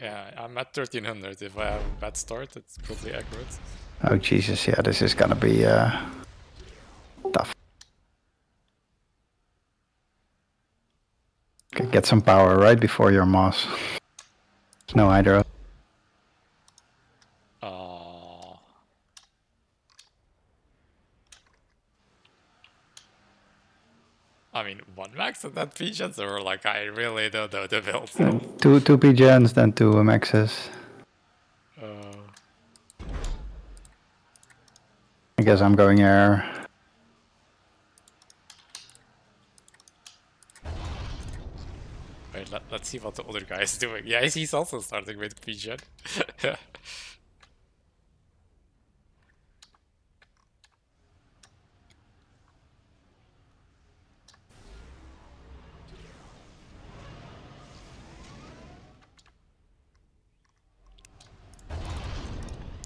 Yeah, I'm at 1300. If I have a bad start, it's probably accurate. Oh Jesus, yeah, this is gonna be uh, tough. Okay, get some power right before your moss. No hydro. Uh, I mean, one max at that pigeons, or like I really don't know the build. Two two pigeons, then two maxes. Uh, I guess I'm going here. wait, let, let's see what the other guy is doing. Yeah, he's also starting with pigeon.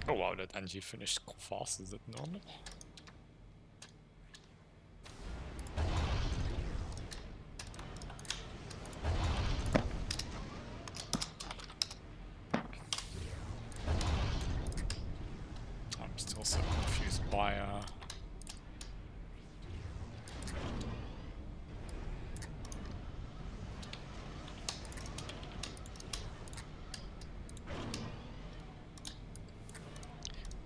Oh wow, that NG finished fast, is that normal? I'm still so confused by uh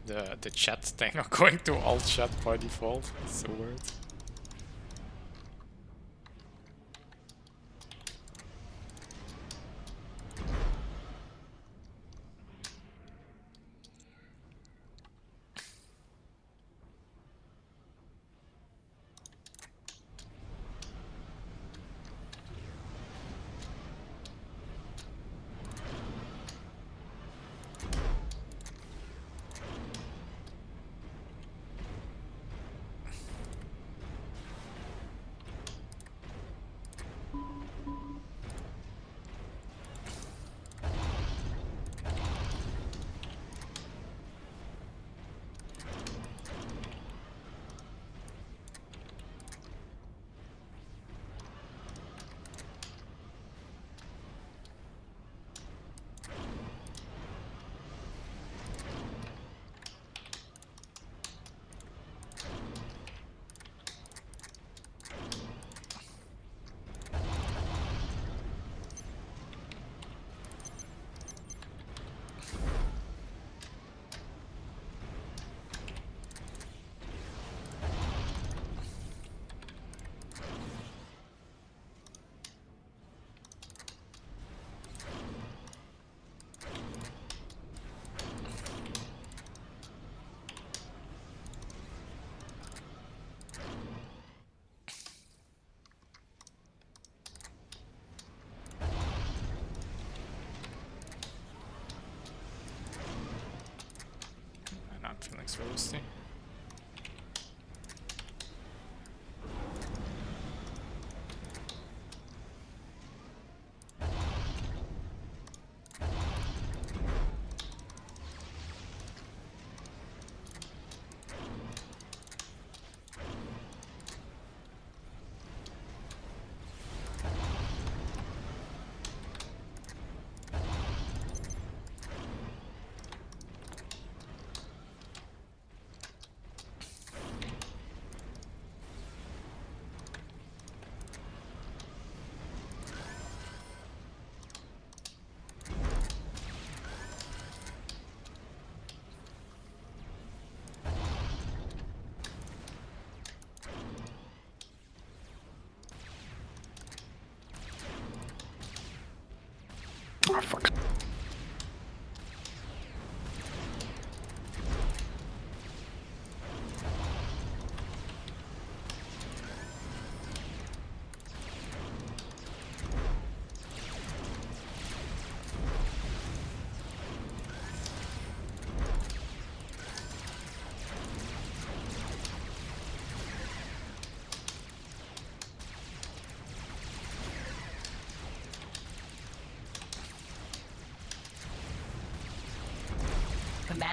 the the chat thing are going to alt chat by default. It's so weird. And I'm Oh fuck.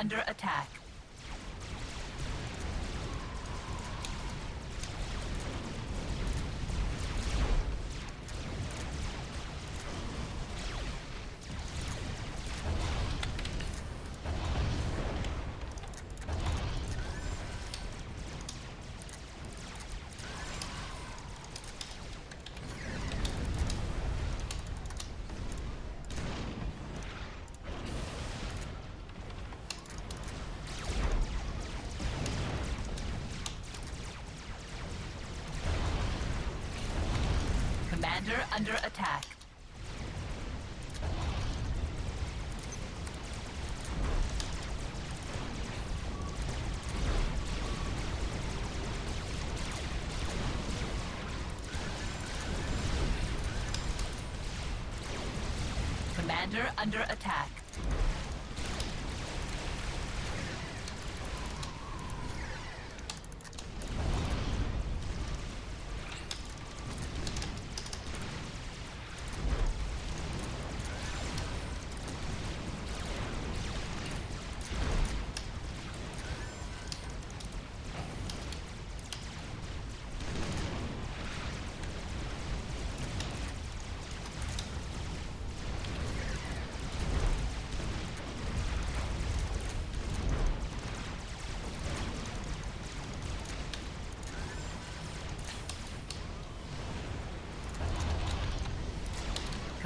Under attack. Commander under attack. Commander under attack.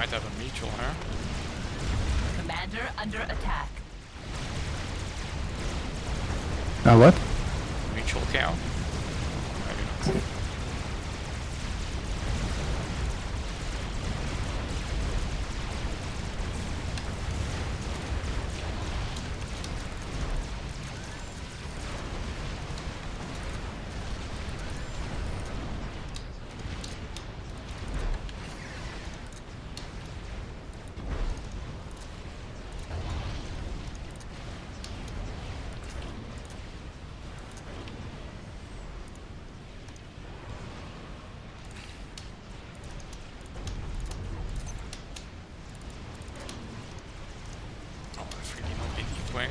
might have a mutual here. Commander under attack. Now what? Mutual cow. Maybe not. Oh, I've really not been playing.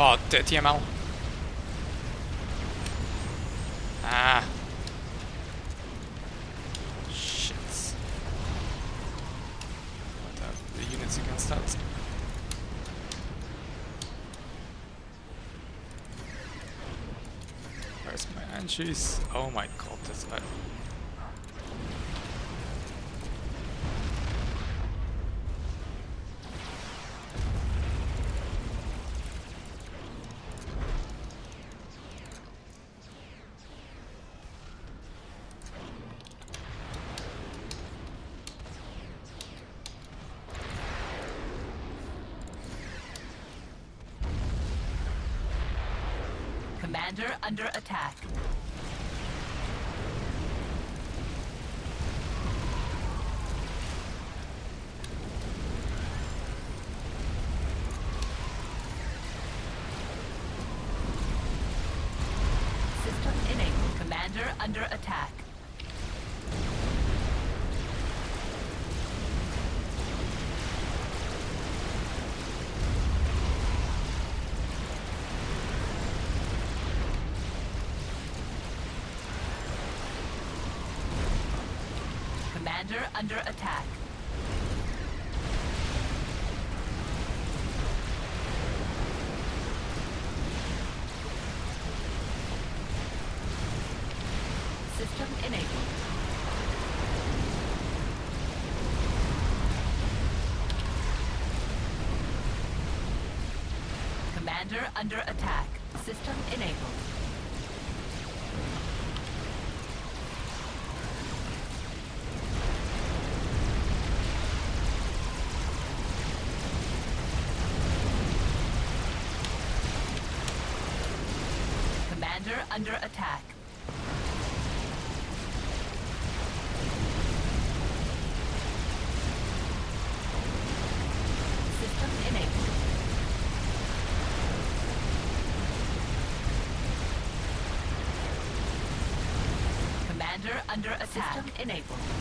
Oh, TML. Ah. Shit. What are the units against that? Where's my Anshies? Oh my god, that's bad. Commander under attack. System enabled. Commander under attack. Commander under attack. System enabled. Commander under attack. System enabled. Commander under attack. System enabled. Commander under attack. System enabled.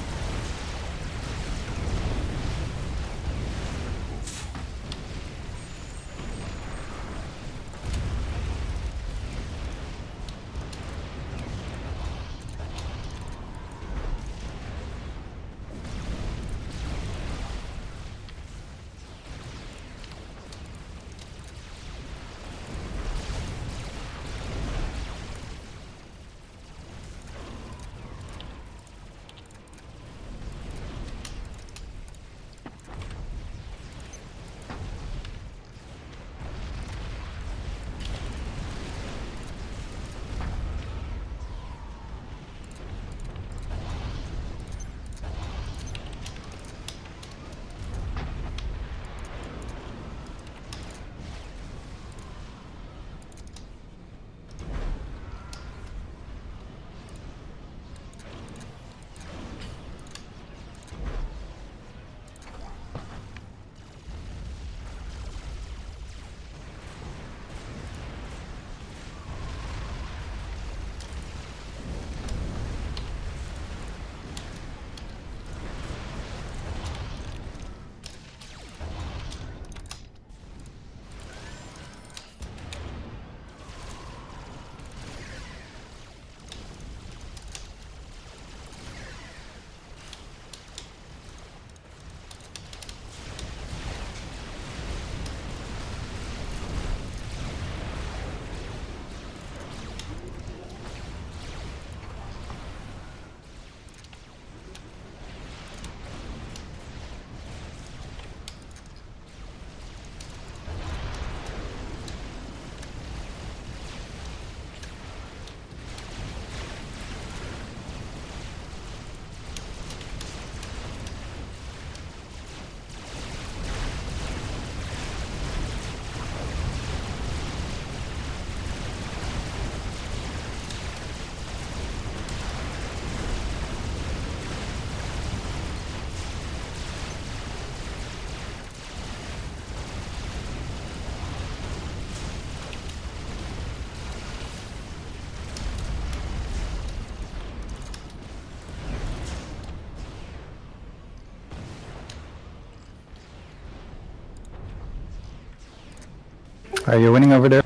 Are you winning over there?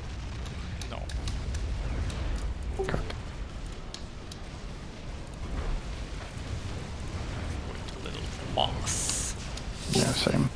No. God. Going to little moss. Yeah, same.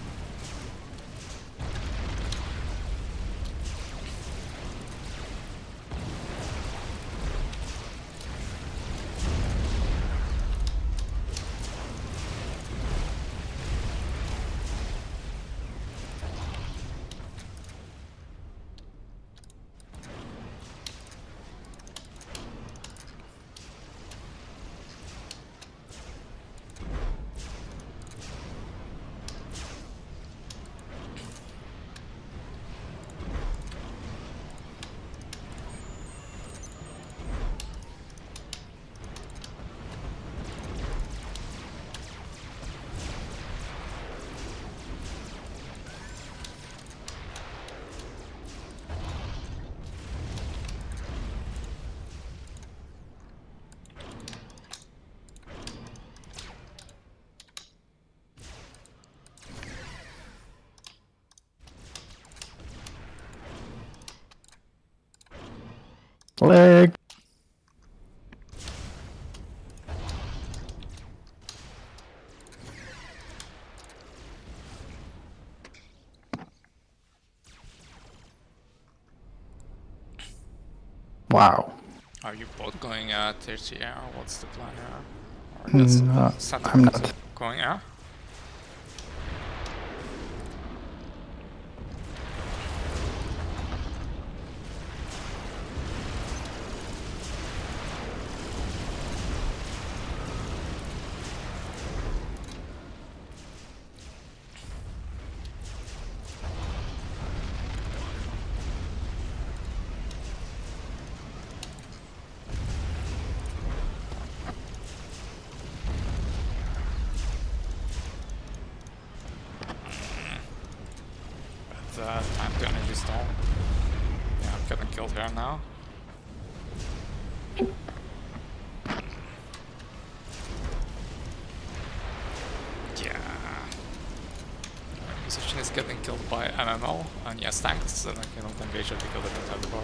Leg. Wow. Are you both going uh, tertiary? What's the plan here? Or does No, I'm not. going out? Uh, time to energy stall. Yeah, I'm getting killed here now. Yeah. Position is getting killed by MML, and yes, thanks, and I cannot engage it because I don't have the bar.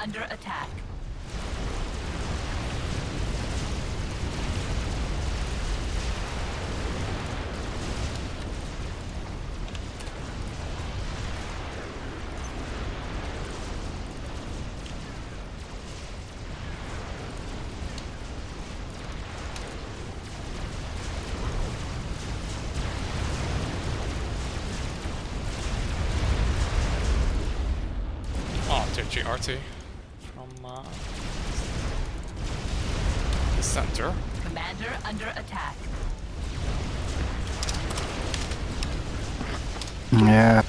Under attack. Yeah.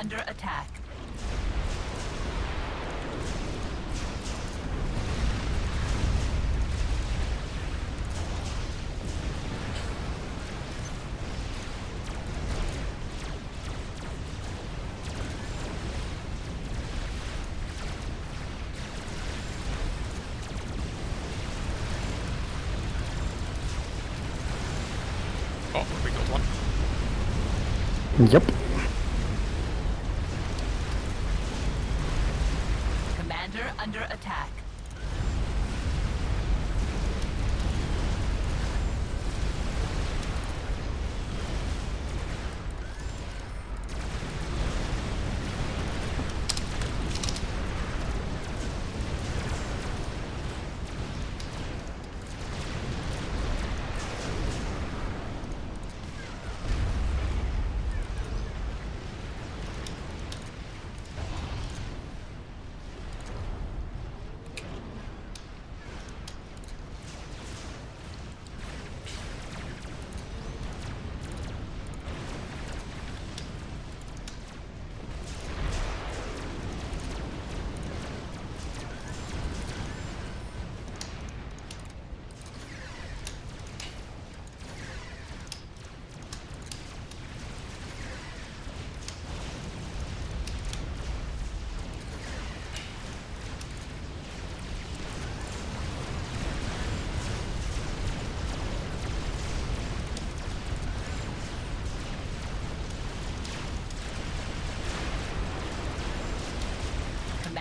Under attack. Oh, we got one. Yep. Commander under attack.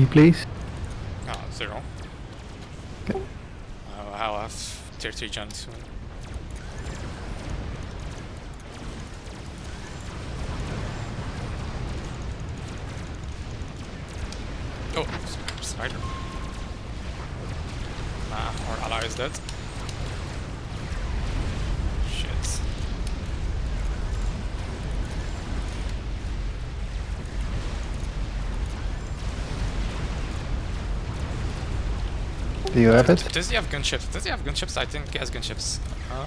E please. No, zero. Okay. Uh, I'll have tier 3 gen soon. Oh, s- spider. Nah, our ally is dead. Shit. Do you have it? Does he have gunships? Does he have gunships? I think he has gunships. Uh,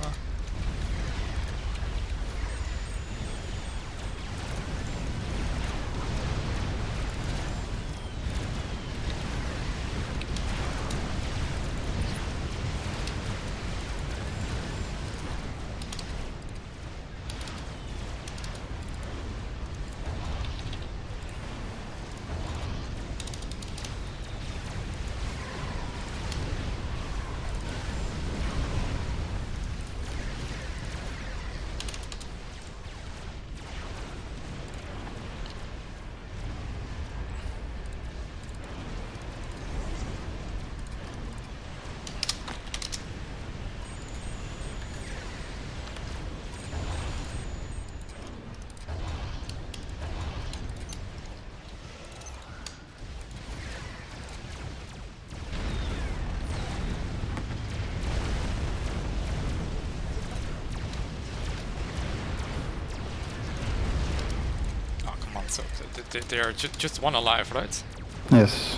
oh, come on. So th- th- they are ju just one alive, right? Yes.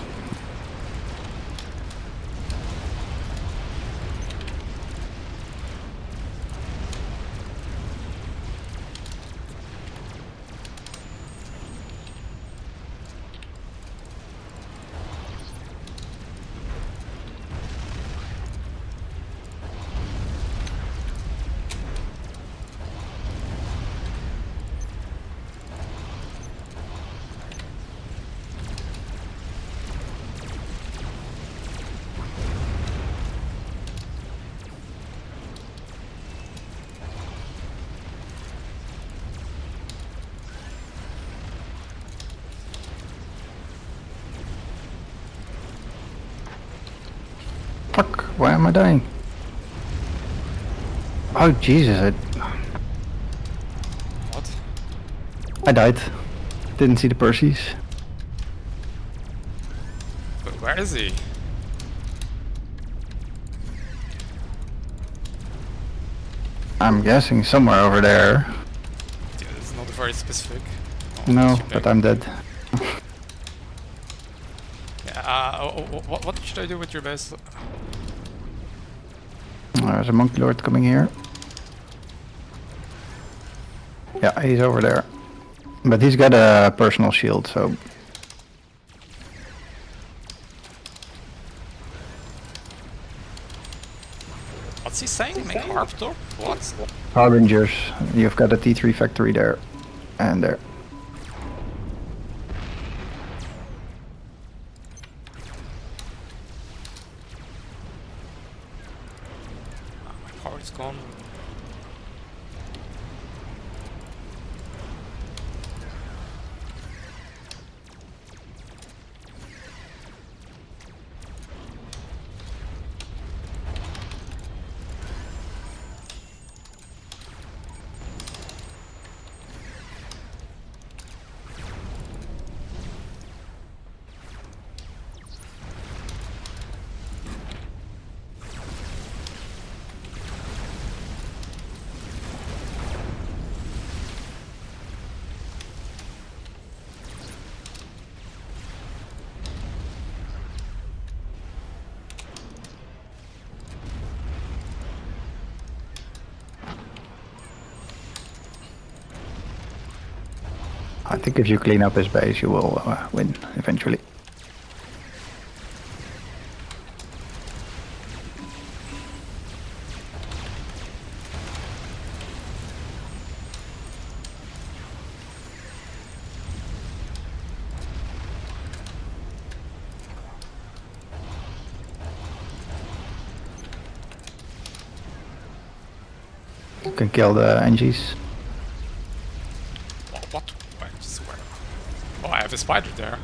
Fuck, why am I dying? Oh Jesus, I, What? I died. Didn't see the Percy's. But where is he? I'm guessing somewhere over there. Yeah, it's not very specific. Oh, No, but. I'm dead. Yeah, uh, what, what should I do with your base? Uh, There's a monkey lord coming here. Yeah, he's over there. But he's got a personal shield, so What's he saying? Make harp? What? Harbingers, you've got a T3 factory there and there. Ah, my power's gone. I think if you clean up his base, you will uh, win eventually. Can kill the NGs. What? what? I swear. Oh, I have a spider there.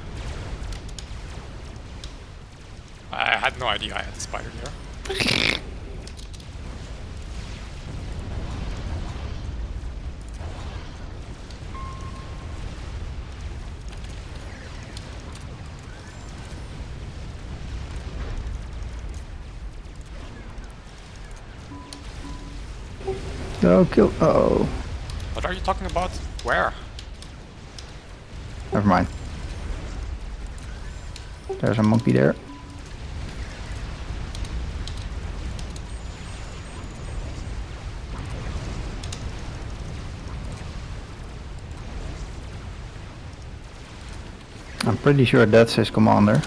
I had no idea I had a spider there. No kill. Oh, What are you talking about? Where? never mind. There's a monkey there. I'm pretty sure that's his commander.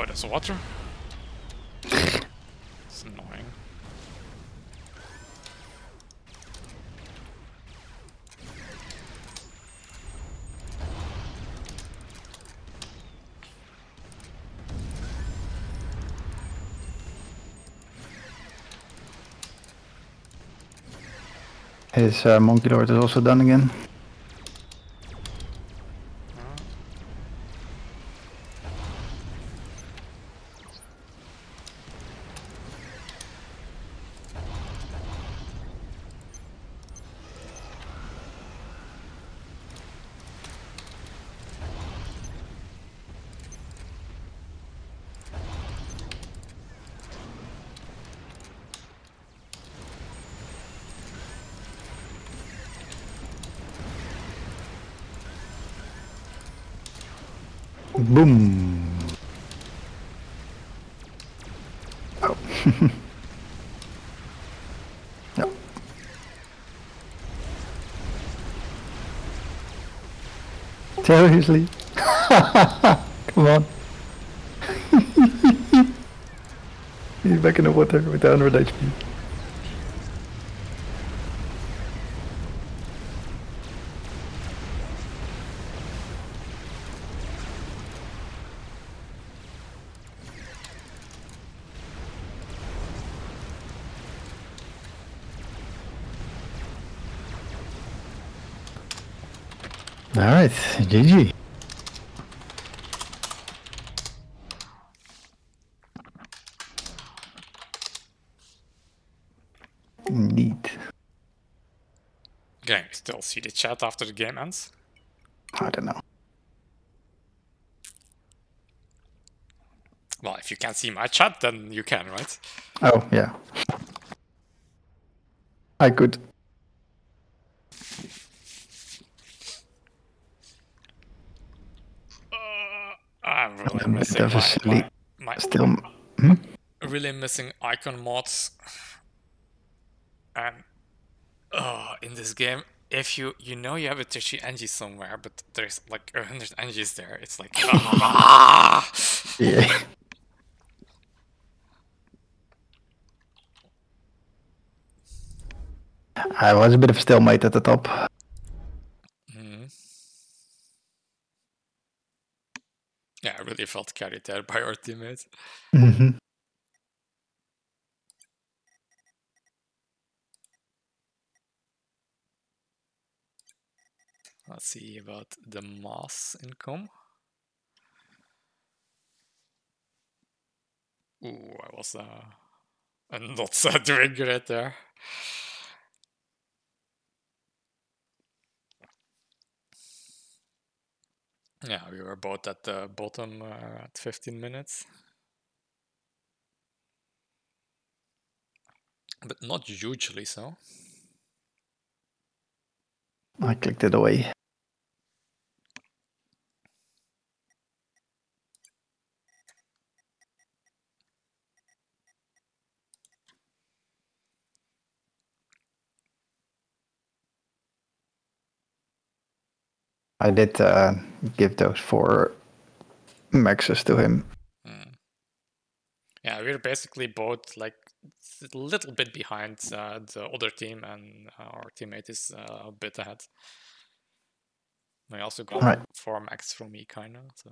Oh, that's water? It's annoying. His uh, monkey lord is also done again. Boom. Oh. no. Seriously? Come on. He's back in the water with 100 HP. Alright, GG. Indeed. You still see the chat after the game ends? I don't know. Well, if you can't see my chat, then you can, right? Oh, yeah. I could. I'm really Um, missing my, my, my Still. Hmm? really missing icon mods. And uh, in this game, if you you know you have a Tichy Engie somewhere, but there's like a hundred Engies there, it's like ah! Yeah. I was a bit of a stalemate at the top. Mhm. Yeah, I really felt carried there by our teammates. hmm Let's see about the mass income. Ooh, I was uh, not doing great there. Yeah, we were both at the bottom uh, at 15 minutes. But not hugely so. I clicked it away. I did uh, give those four mexes to him. Mm. Yeah, we're basically both like a little bit behind uh, the other team, and our teammate is uh, a bit ahead. I also got Right. four mex from me, kinda. So